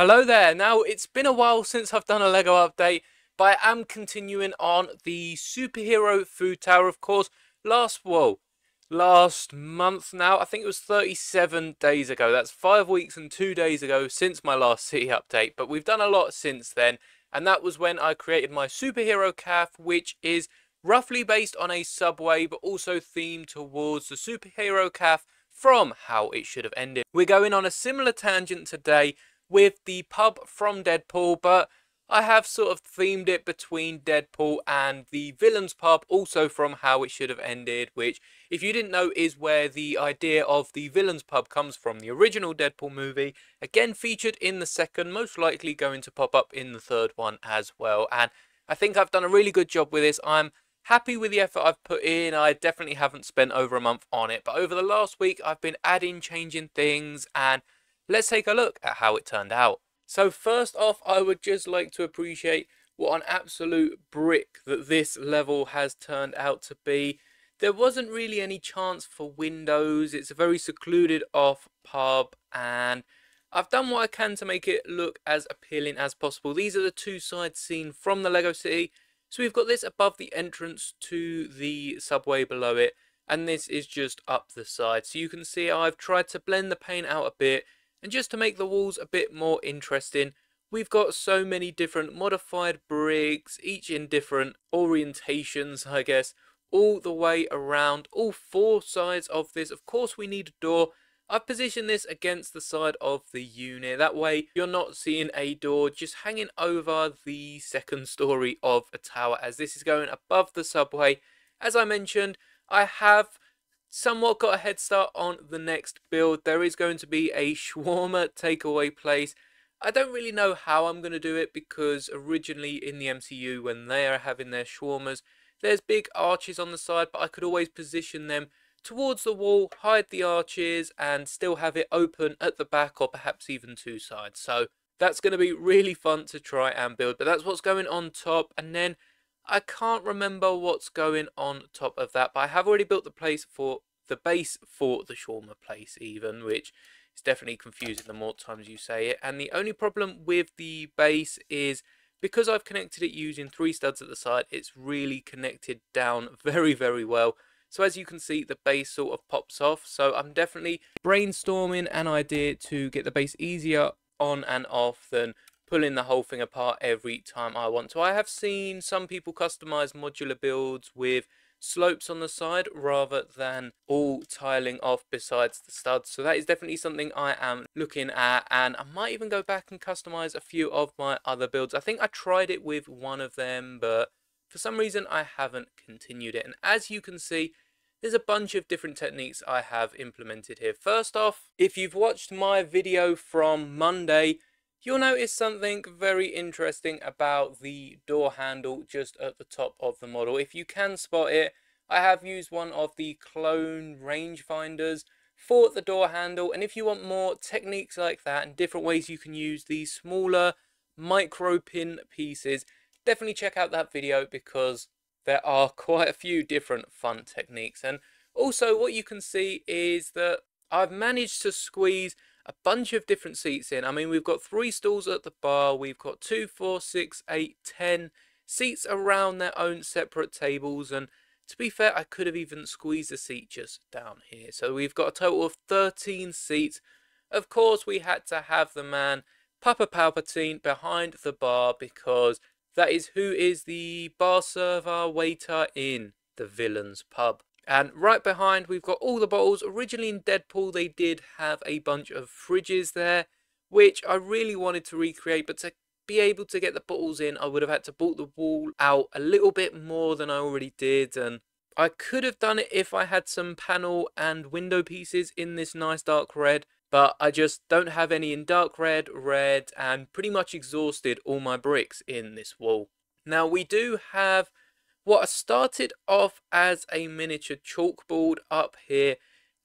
Hello there. Now, it's been a while since I've done a LEGO update, but I am continuing on the superhero food tower, of course. Last, well, last month now, I think it was 37 days ago. That's five weeks and two days ago since my last city update, but we've done a lot since then. And that was when I created my superhero calf, which is roughly based on a subway, but also themed towards the superhero calf from how it should have ended. We're going on a similar tangent today with the pub from Deadpool, but I have sort of themed it between Deadpool and the villain's pub, also from how it should have ended, which, if you didn't know, is where the idea of the villain's pub comes from. The original Deadpool movie, again featured in the second, most likely going to pop up in the third one as well. And I think I've done a really good job with this. I'm happy with the effort I've put in. I definitely haven't spent over a month on it, but over the last week, I've been adding, changing things, and let's take a look at how it turned out. So first off, I would just like to appreciate what an absolute brick that this level has turned out to be. There wasn't really any chance for windows. It's a very secluded off pub and I've done what I can to make it look as appealing as possible. These are the two sides seen from the Lego City. So we've got this above the entrance to the subway below it and this is just up the side. So you can see I've tried to blend the paint out a bit and just to make the walls a bit more interesting, we've got so many different modified bricks, each in different orientations, I guess, all the way around, all four sides of this. Of course, we need a door. I've positioned this against the side of the unit. That way, you're not seeing a door just hanging over the second story of a tower, as this is going above the subway. As I mentioned, I have somewhat got a head start on the next build. There is going to be a shawarma takeaway place. I don't really know how I'm going to do it because originally in the MCU when they are having their shawarmas, there's big arches on the side, but I could always position them towards the wall, hide the arches, and still have it open at the back or perhaps even two sides. So that's going to be really fun to try and build, but that's what's going on top. And then I can't remember what's going on top of that, but I have already built the place for the base for the shawarma place even, which is definitely confusing the more times you say it. And the only problem with the base is because I've connected it using three studs at the side, it's really connected down very, very well. So as you can see, the base sort of pops off. So I'm definitely brainstorming an idea to get the base easier on and off than pulling the whole thing apart every time I want to. I have seen some people customize modular builds with slopes on the side rather than all tiling off besides the studs. So that is definitely something I am looking at and I might even go back and customize a few of my other builds. I think I tried it with one of them but for some reason I haven't continued it. And as you can see, there's a bunch of different techniques I have implemented here. First off, if you've watched my video from Monday, You'll notice something very interesting about the door handle just at the top of the model. If you can spot it, I have used one of the clone rangefinders for the door handle. And if you want more techniques like that and different ways you can use these smaller micro pin pieces, definitely check out that video because there are quite a few different fun techniques. And also what you can see is that I've managed to squeeze a bunch of different seats in. I mean, we've got three stools at the bar. We've got two, four, six, eight, ten seats around their own separate tables. And to be fair, I could have even squeezed a seat just down here. So we've got a total of 13 seats. Of course, we had to have the man Papa Palpatine behind the bar because that is who is the bar server waiter in the villain's pub. And right behind, we've got all the bottles. Originally in Deadpool, they did have a bunch of fridges there, which I really wanted to recreate. But to be able to get the bottles in, I would have had to bolt the wall out a little bit more than I already did. And I could have done it if I had some panel and window pieces in this nice dark red. But I just don't have any in dark red, red, and pretty much exhausted all my bricks in this wall. Now, we do have what started off as a miniature chalkboard up here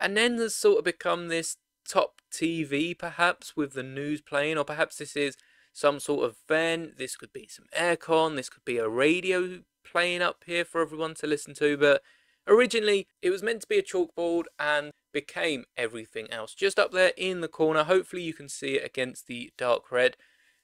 and then has sort of become this top TV perhaps with the news playing or perhaps this is some sort of vent, this could be some aircon, this could be a radio playing up here for everyone to listen to but originally it was meant to be a chalkboard and became everything else. Just up there in the corner, hopefully you can see it against the dark red.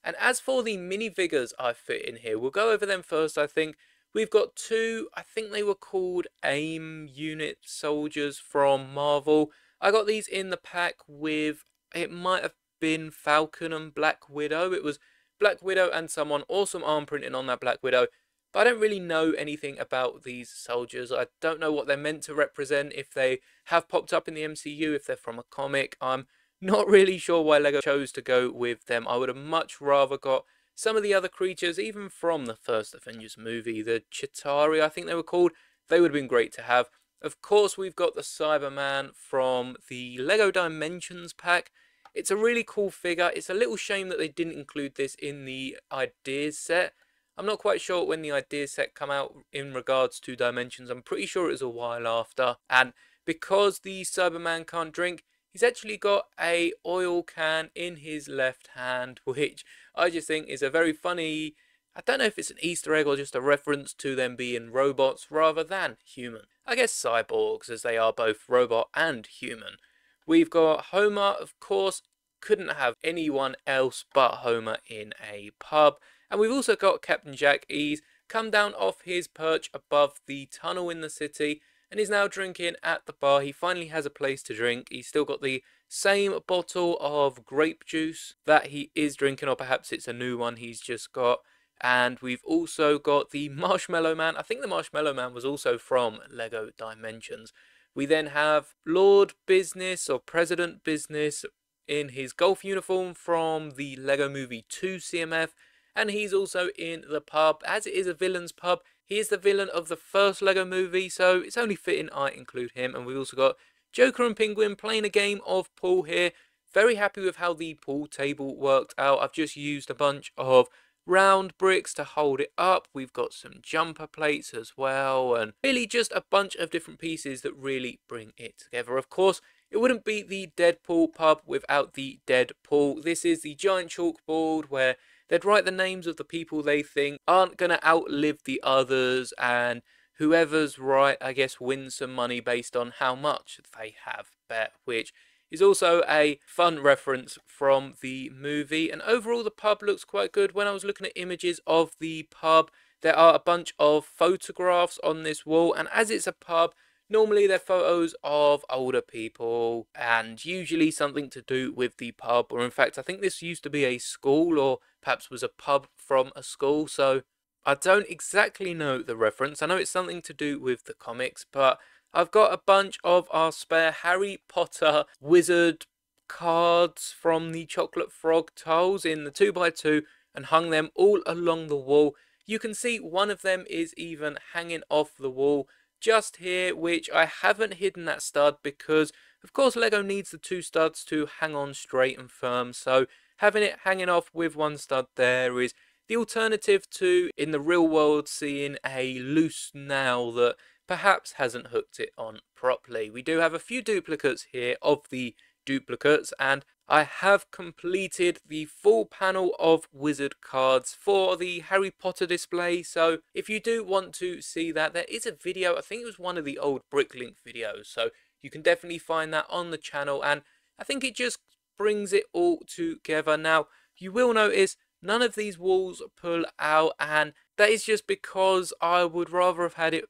And as for the mini figures I fit in here, we'll go over them first, I think. We've got two, I think they were called AIM unit soldiers from Marvel. I got these in the pack with, it might have been Falcon and Black Widow. It was Black Widow and someone, awesome arm printing on that Black Widow. But I don't really know anything about these soldiers. I don't know what they're meant to represent, if they have popped up in the MCU, if they're from a comic. I'm not really sure why LEGO chose to go with them. I would have much rather got some of the other creatures, even from the first Avengers movie, the Chitauri, I think they were called. They would have been great to have. Of course, we've got the Cyberman from the LEGO Dimensions pack. It's a really cool figure. It's a little shame that they didn't include this in the ideas set. I'm not quite sure when the ideas set come out in regards to Dimensions. I'm pretty sure it was a while after. And because the Cyberman can't drink, he's actually got a oil can in his left hand, which I just think is a very funny I don't know if it's an Easter egg or just a reference to them being robots rather than human. I guess cyborgs, as they are both robot and human. We've got Homer, of course, couldn't have anyone else but Homer in a pub. And we've also got Captain Jack. He's come down off his perch above the tunnel in the city and is now drinking at the bar. He finally has a place to drink. He's still got the same bottle of grape juice that he is drinking, or perhaps it's a new one he's just got. And we've also got the Marshmallow Man. I think the Marshmallow Man was also from Lego Dimensions. We then have Lord Business or President Business in his golf uniform from the Lego Movie 2 CMF. And he's also in the pub. As it is a villain's pub, he is the villain of the first Lego movie, so it's only fitting I include him. And we've also got Joker and Penguin playing a game of pool here. Very happy with how the pool table worked out. I've just used a bunch of round bricks to hold it up. We've got some jumper plates as well, and really just a bunch of different pieces that really bring it together. Of course, it wouldn't be the Deadpool pub without the Deadpool. This is the giant chalkboard where they'd write the names of the people they think aren't going to outlive the others, and whoever's right, I guess, wins some money based on how much they have bet, which is also a fun reference from the movie. And overall, the pub looks quite good. When I was looking at images of the pub, there are a bunch of photographs on this wall. And as it's a pub, normally they're photos of older people and usually something to do with the pub. Or in fact, I think this used to be a school or perhaps was a pub from a school. So I don't exactly know the reference. I know it's something to do with the comics, but I've got a bunch of our spare Harry Potter wizard cards from the Chocolate Frog tiles in the 2x2 and hung them all along the wall. You can see one of them is even hanging off the wall just here, which I haven't hidden that stud because, of course, Lego needs the two studs to hang on straight and firm. So having it hanging off with one stud there is the alternative to, in the real world, seeing a loose nail that perhaps hasn't hooked it on properly. We do have a few duplicates here of the duplicates and I have completed the full panel of wizard cards for the Harry Potter display so if you do want to see that there is a video I think it was one of the old Bricklink videos so you can definitely find that on the channel and I think it just brings it all together now you will notice none of these walls pull out and that is just because I would rather have had it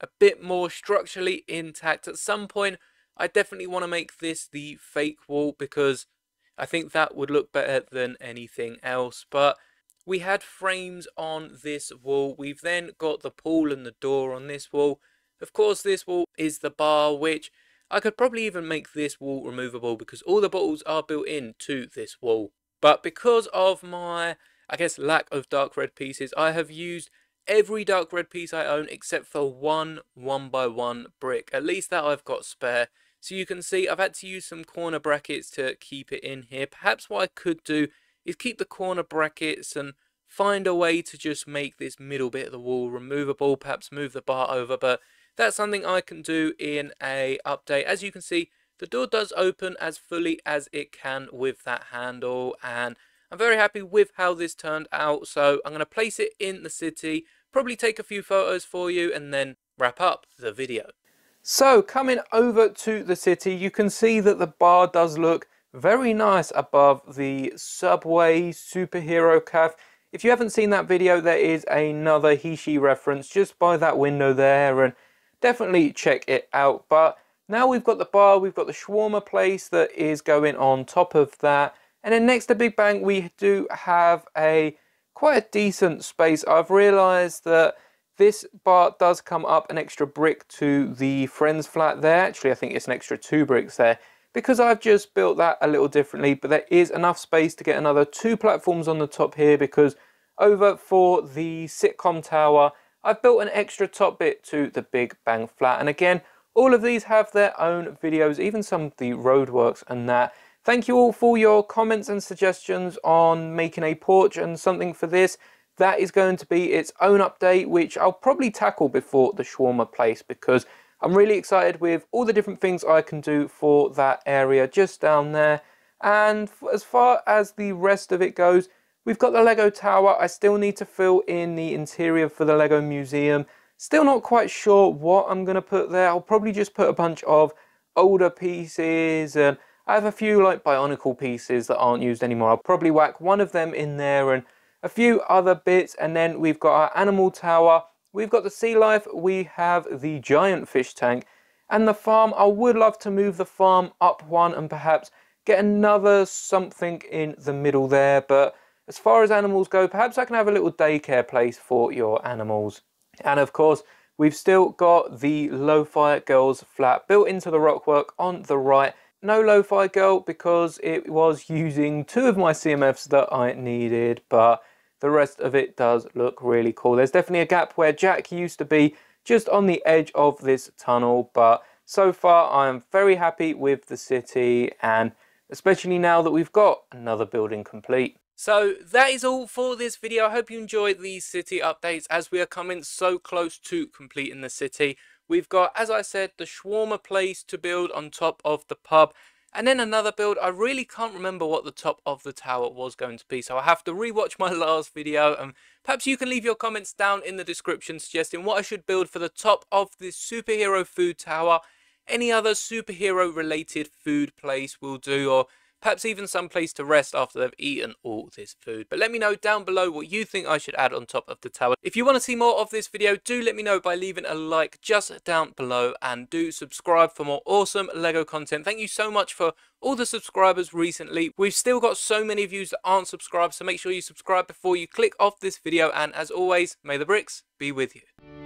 a bit more structurally intact. At some point, I definitely want to make this the fake wall because I think that would look better than anything else. But we had frames on this wall. We've then got the pool and the door on this wall. Of course, this wall is the bar, which I could probably even make this wall removable because all the bottles are built into this wall. But because of my, I guess, lack of dark red pieces, I have used every dark red piece I own except for one one by one brick. At least that I've got spare. So you can see I've had to use some corner brackets to keep it in here. Perhaps what I could do is keep the corner brackets and find a way to just make this middle bit of the wall removable. Perhaps move the bar over. But that's something I can do in a update. As you can see, the door does open as fully as it can with that handle. And I'm very happy with how this turned out, so I'm going to place it in the city, probably take a few photos for you, and then wrap up the video. So coming over to the city, you can see that the bar does look very nice above the Subway Superhero Cafe. If you haven't seen that video, there is another Hishi reference just by that window there and definitely check it out. But now we've got the bar, we've got the shawarma place that is going on top of that. And then next to Big Bang, we do have a quite a decent space. I've realised that this bar does come up an extra brick to the Friends flat there. Actually, I think it's an extra two bricks there because I've just built that a little differently, but there is enough space to get another two platforms on the top here because over for the sitcom tower, I've built an extra top bit to the Big Bang flat. And again, all of these have their own videos, even some of the roadworks and that. Thank you all for your comments and suggestions on making a porch and something for this. That is going to be its own update, which I'll probably tackle before the shawarma place because I'm really excited with all the different things I can do for that area just down there. And as far as the rest of it goes, we've got the Lego tower. I still need to fill in the interior for the Lego museum. Still not quite sure what I'm going to put there. I'll probably just put a bunch of older pieces and I have a few like Bionicle pieces that aren't used anymore. I'll probably whack one of them in there and a few other bits and then we've got our animal tower. We've got the sea life we have the giant fish tank and the farm. I would love to move the farm up one and perhaps get another something in the middle there but as far as animals go perhaps i can have a little daycare place for your animals. And of course we've still got the lo-fi girls flat built into the rockwork on the right. No lo-fi girl because it was using two of my cmfs that i needed but the rest of it does look really cool. There's definitely a gap where Jack used to be just on the edge of this tunnel, but so far I am very happy with the city and especially now that we've got another building complete. So that is all for this video. I hope you enjoyed these city updates as we are coming so close to completing the city. We've got, as I said, the shawarma place to build on top of the pub and then another build, I really can't remember what the top of the tower was going to be, so I have to rewatch my last video, and perhaps you can leave your comments down in the description suggesting what I should build for the top of this superhero food tower. Any other superhero related food place will do, or perhaps even some place to rest after they've eaten all this food. But let me know down below what you think I should add on top of the tower. If you want to see more of this video, do let me know by leaving a like just down below and do subscribe for more awesome LEGO content. Thank you so much for all the subscribers recently. We've still got so many you that aren't subscribed, so make sure you subscribe before you click off this video. And as always, may the bricks be with you.